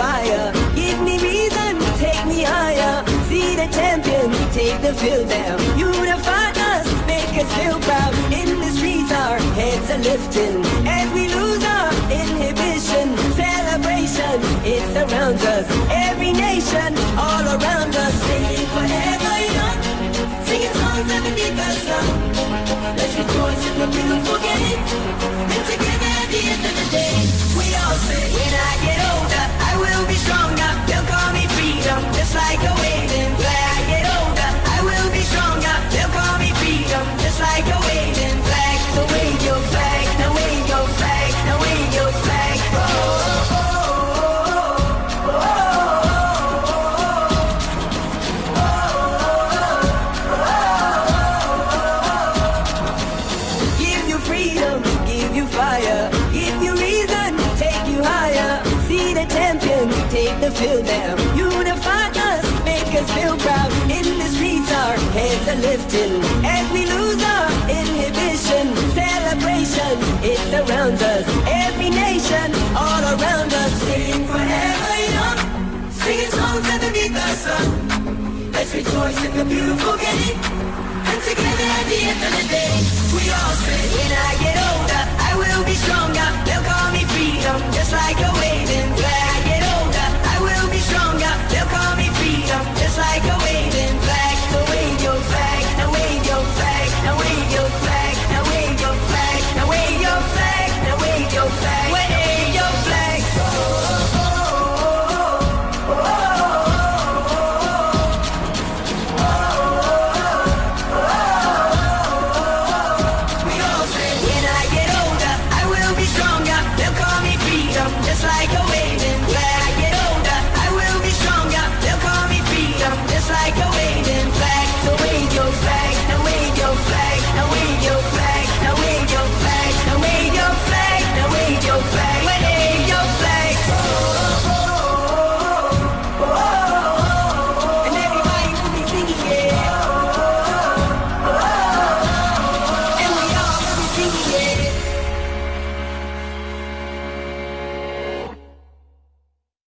fire. Give me reason, take me higher. See the champions, take the field now. Unify us, make us feel proud. In the streets, our heads are lifting. As we lose our inhibition, celebration, it surrounds us. Every nation, all around us, singing forever young. Singing songs underneath the sun. Let's rejoice in the beautiful game. And together fire, give you reason, take you higher. See the champions, take the field now. Unify us, make us feel proud. In the streets, our heads are lifting. As we lose our inhibition, celebration, it surrounds us. Every nation, all around us, singing forever young, singing songs underneath the sun. Let's rejoice in the beautiful game. And together at the end of the day, we all say, stronger.